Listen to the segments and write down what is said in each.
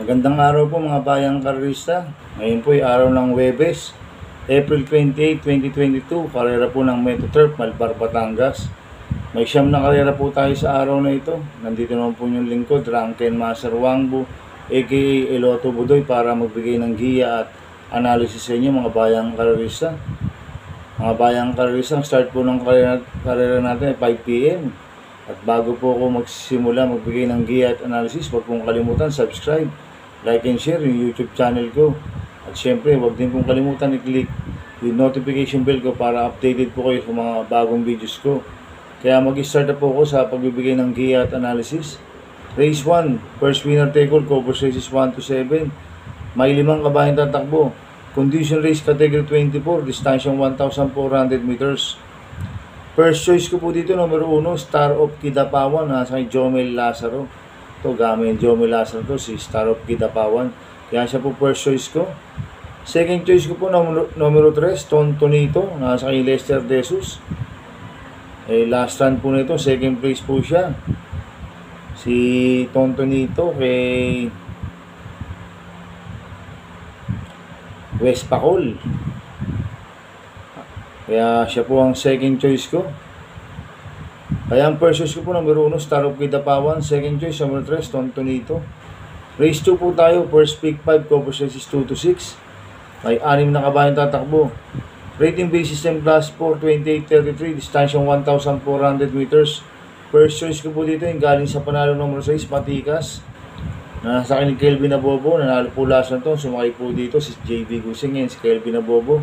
Magandang araw po mga bayang karista. Ngayon po ay araw ng Webes, April 28, 2022. Karera po ng Metro Turf, Malbar, Batangas. May siyam na karera po tayo sa araw na ito. Nandito naman po yung lingkod, Ranken Master Wangbu, aka Eloto Budoy para magbigay ng giya at analysis sa inyo mga bayang karista. Mga bayang karista, ang start po ng karera, karera natin ay 5pm. At bago po ako magsimula magbigay ng giya at analysis, huwag pong kalimutan subscribe, like and share yung YouTube channel ko. At syempre, huwag din pong kalimutan i-click yung notification bell ko para updated po kayo sa mga bagong videos ko. Kaya mag-start na po ako sa pagbibigay ng giya at analysis. Race 1, first winner take all, covers races 1 to 7. May limang kabayan tatakbo. Condition race category 24, distansyang 1,400 meters. First choice ko po dito, numero 1, Star of Kidapawan, nasa kay Jomel Lazaro. Ito, gamit Jomel Lazaro to, si Star of Kidapawan. Kaya siya po first choice ko. Second choice ko po, numero, numero 3, Tontonito, nasa kay Lester Desus. Eh, last run po nito, second place po siya. Si Tontonito kay West Pacol. Kaya siya po ang second choice ko. Kaya ang first ko po, numero 1, Star of Kidapawan. Second choice, numero 3, Tontonito. Race 2 po tayo. First pick 5, cover races 2 to 6. May anim na kabayan tatakbo. Rating base system class 4, 28, 33. Distansyang 1,400 meters. First choice ko po dito yung galing sa panalo numero 6, Matikas. Na sa akin ni Kelvin Abobo, nanalo po last na to. Sumakay po dito si JB Gusing yan, si Kelvin Abobo.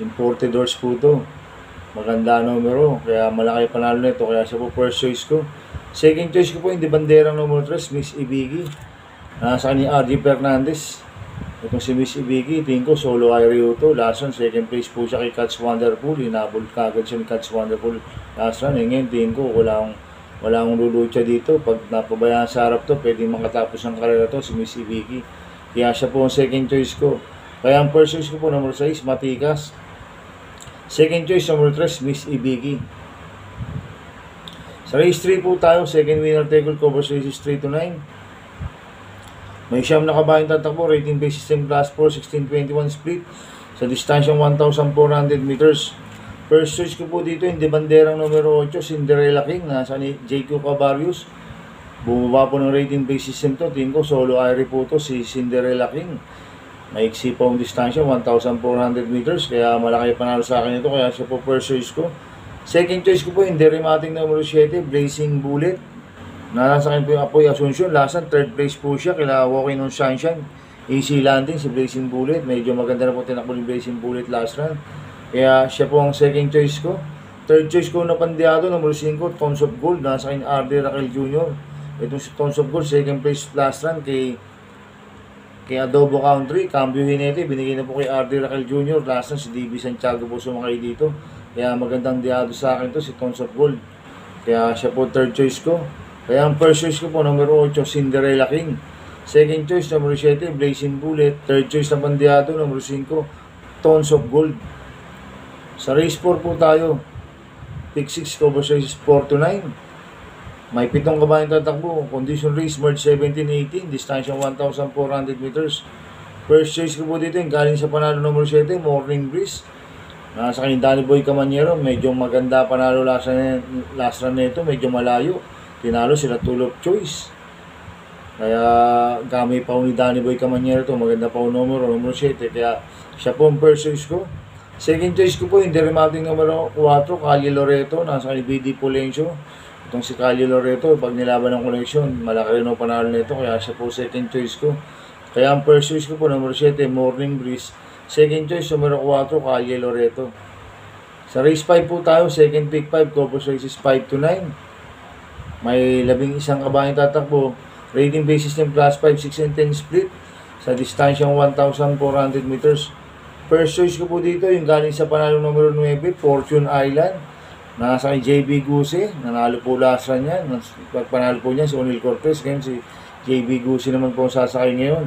Imported doors po to. Maganda numero. Kaya malaki panalo nito. Kaya siya po first choice ko. Second choice ko po yung di banderang numero 3, Miss Ibigi. Nasa ni RG Fernandez. Itong si Miss Ibigi, tingin ko solo kay Ryuto. Last run, second place po siya kay Cats Wonderful. Inabol kagad siya ni Cats Wonderful. Last run, eh, ngayon tingin ko wala akong wala akong lulucha dito. Pag napabayaan sa harap to, pwedeng makatapos ang karera to si Miss Ibigi. Kaya siya po ang second choice ko. Kaya ang first choice ko po, number 6, Matikas. Second choice, number 3, Miss Ibigi. Sa race 3 po tayo, second winner take all covers races 3 to 9. May siyam na kabayan tatakbo, rating base system class 4, 1621 split. Sa distansyang 1,400 meters. First choice ko po dito, de banderang numero 8, Cinderella King, nasa ni JQ Cabarius. Bumaba po ng rating base system to, tingin ko solo airi po to si Cinderella King. Maiksi po ang distansya, 1,400 meters, kaya malaki panalo sa akin ito, kaya siya po first choice ko. Second choice ko po yung derimating numero 7, Blazing Bullet. Nasa akin po yung Apoy Asuncion, lasan, third place po siya, kila Walking on Sunshine. Easy landing si Blazing Bullet, medyo maganda na po tinakbo ni Blazing Bullet last run. Kaya siya po ang second choice ko. Third choice ko na pandiado, numero 5, Tons of Gold, nasa akin RD Raquel Jr. Itong si Tons of Gold, second place last run kay kay Adobo Country, Cambio Hinete, binigay na po kay RD Raquel Jr. Last run si DB Santiago po sumakay dito. Kaya magandang diado sa akin to si Tons of Gold. Kaya siya po third choice ko. Kaya ang first choice ko po, numero 8, Cinderella King. Second choice, numero 7, Blazing Bullet. Third choice na pandiado, numero 5, Tons of Gold. Sa race 4 po tayo. Pick 6, cover races 4 to 9. May pitong kabayan tatakbo. Condition race, March 17-18. Distansya 1,400 meters. First choice ko po dito yung galing sa panalo numero 7, Morning Breeze. Nasa kanyang Danny Boy Camanyero, medyo maganda panalo last run, last run nito, medyo malayo. Tinalo sila Tulop Choice. Kaya gamay pa ni Danny Boy Camanyero to, maganda pa numero, numero 7. Kaya siya po ang first choice ko. Second choice ko po, yung derimating numero 4, Kali Loreto, nasa kanyang BD Pulencio. Itong si Kali Loreto, pag nilaban ng connection, malaki rin ang panalo nito, kaya siya po second choice ko. Kaya ang first choice ko po, numero 7, Morning Breeze. Second choice, numero 4, Kali Loreto. Sa race 5 po tayo, second pick 5, Copos races 5 to 9. May labing isang kabayan tatakbo. Rating base system class 5, 6 and 10 split. Sa distansyang 1,400 meters. First choice ko po dito, yung galing sa panalo numero 9, Fortune Island. Nasa kay JB Guse, nanalo po last run yan. Pagpanalo po niya si O'Neal Cortez, ngayon si JB Guse naman po ang sasakay ngayon.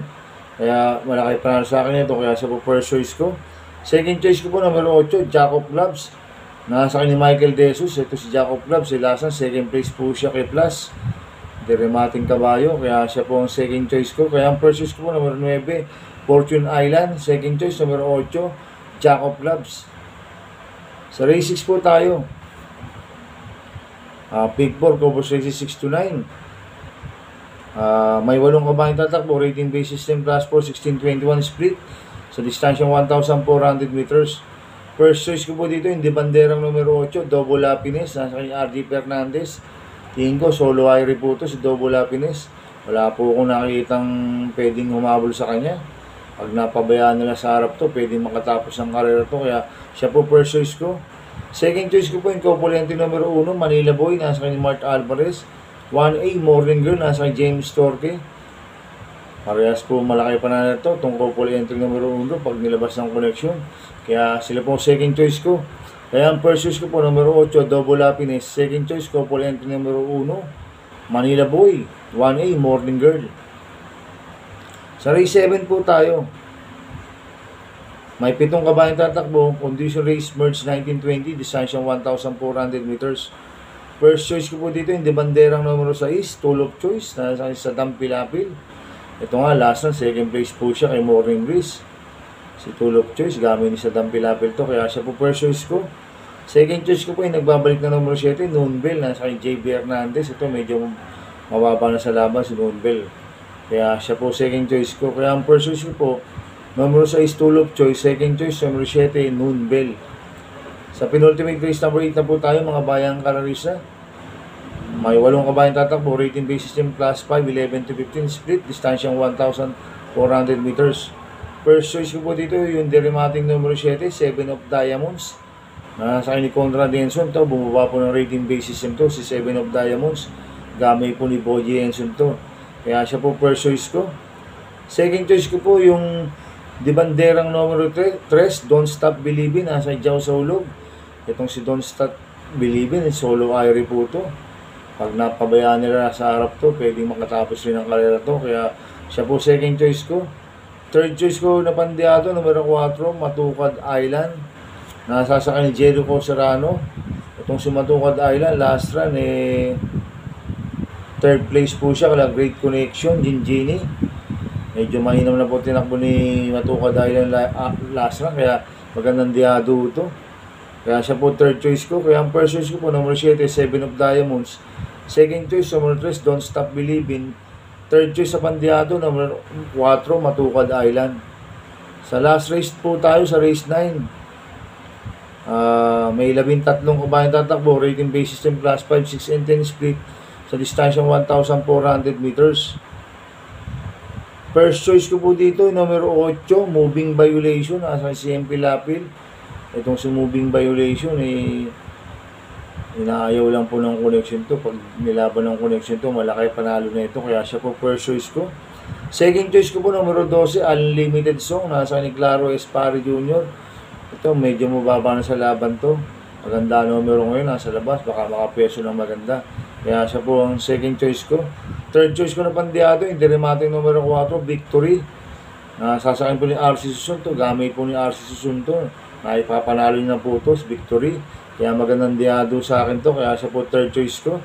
Kaya malaki panalo sa akin ito, kaya siya po first choice ko. Second choice ko po, numero 8, Jacob Gloves. Nasa kay ni Michael De Jesus, ito si Jacob Gloves, si Lasan, second place po siya kay Plus. Deremating kabayo, kaya siya po ang second choice ko. Kaya ang first choice ko po, number 9, Fortune Island. Second choice, number 8, Jack of Clubs. Sa race 6 po tayo. Uh, Big 4, Cobos Races 6 to 9. Ah, may walong kabayan tatakbo, rating base system class 4, 1621 split. Sa distansyang 1,400 meters. First choice ko po dito, hindi banderang numero 8, Double Happiness, nasa kanya RD Fernandez. Tingin ko, solo Irie po ito, si Double Happiness. Wala po akong nakikitang pwedeng humabol sa kanya. Pag napabayaan nila sa harap to, pwedeng makatapos ang karera to. Kaya siya po first choice ko. Second choice ko po yung Copulente numero 1, Manila Boy, nasa kanya Mart Alvarez. 1A, Morning Girl, nasa kanya James Torque. Parehas po malaki pa na ito, itong Copulente numero 1, pag nilabas ng connection. Kaya sila po second choice ko. Kaya ang first choice ko po, numero 8, Double Happiness. Second choice entry numero 1, Manila Boy. 1A, Morning Girl. Sa race 7 po tayo. May pitong kabayan tatakbo. Condition race merge 1920. Distansyang 1,400 meters. First choice ko po dito, hindi banderang numero 6. Tool of choice. Nasa sa Dampilapil. Ito nga, last na. Second place po siya kay Morning Breeze. Si Tool of Choice, gamit ni sa Dampilapil to. Kaya siya po first choice ko. Second choice ko po ay nagbabalik na numero 7, Noonbell, nasa kay JB Hernandez. Ito medyo mababa na sa laban si Noonbell. Kaya siya po second choice ko. Kaya ang first choice ko po, numero 6, Tool of Choice. Second choice, numero 7, Noonbell. Sa penultimate race number 8 na po tayo, mga bayang kararisa. May walong kabayan tatakbo, rating base system class 5, 11 to 15 split, distansyang 1,400 meters. First choice ko po dito, yung deremating numero 7, 7 of Diamonds. Nasa akin ni Conrad Enson to, bumaba po ng rating base system to, si 7 of Diamonds. Gamay po ni Boji Enson to. Kaya siya po first choice ko. Second choice ko po yung di banderang numero 3, Don't Stop Believing, nasa Jao sa ulog. Itong si Don't Stop Believing, solo Irie po to. Pag napabayaan nila sa harap to, pwedeng makatapos rin ang karera to. Kaya siya po second choice ko. Third choice ko na pandiado, numero 4, Matukad Island. Nasasakay ni Jericho Serrano. Itong si Matukad Island, last run, eh, third place po siya, kala Great Connection, Gingini. Medyo mahinam na po tinakbo ni Matukad Island la, ah, last run, kaya magandang diado ito. Kaya siya po third choice ko. Kaya ang first choice ko po, number 7, 7 of Diamonds. Second choice, number 3, Don't Stop Believing. Third choice sa Pandiado, number 4, Matukad Island. Sa last race po tayo, sa race 9. Ah, may labing tatlong kabayan tatakbo, rating base system class 5, 6, and 10 split sa distansyang 1,400 meters. First choice ko po dito, numero 8, moving violation, nasa si MP Lapil. Itong si moving violation, eh, inaayaw lang po ng connection to. Pag nilaban ng connection to, malaki panalo na ito. Kaya siya po first choice ko. Second choice ko po, numero 12, Unlimited Song, nasa ni Claro Espari Jr. Ito, medyo mababa na sa laban to. Maganda numero ngayon, nasa labas, baka makapeso ng maganda. Kaya siya po ang second choice ko. Third choice ko na pandiado, yung deremating numero 4, Victory. Nasasakyan po ni RC Susun to, gamay po ni RC Susun to. Naipapanalo niya ng putos, Victory. Kaya magandang diado sa akin to, kaya siya po third choice ko.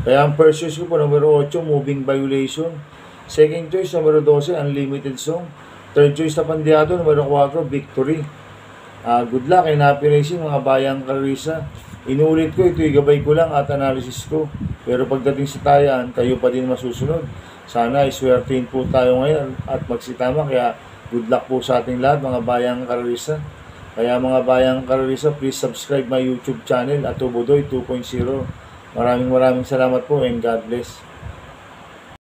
Kaya ang first choice ko po, numero 8, Moving Violation. Second choice, numero 12, Unlimited Song. Third choice na pandiado, numero 4, Victory. Ah, good luck and happy mga bayang Carissa. Inulit ko, ito gabay ko lang at analysis ko. Pero pagdating sa tayan, kayo pa din masusunod. Sana iswertein po tayo ngayon at magsitama. Kaya good luck po sa ating lahat mga bayang Carissa. Kaya mga bayang Carissa, please subscribe my YouTube channel at Tubodoy 2.0. Maraming maraming salamat po and God bless.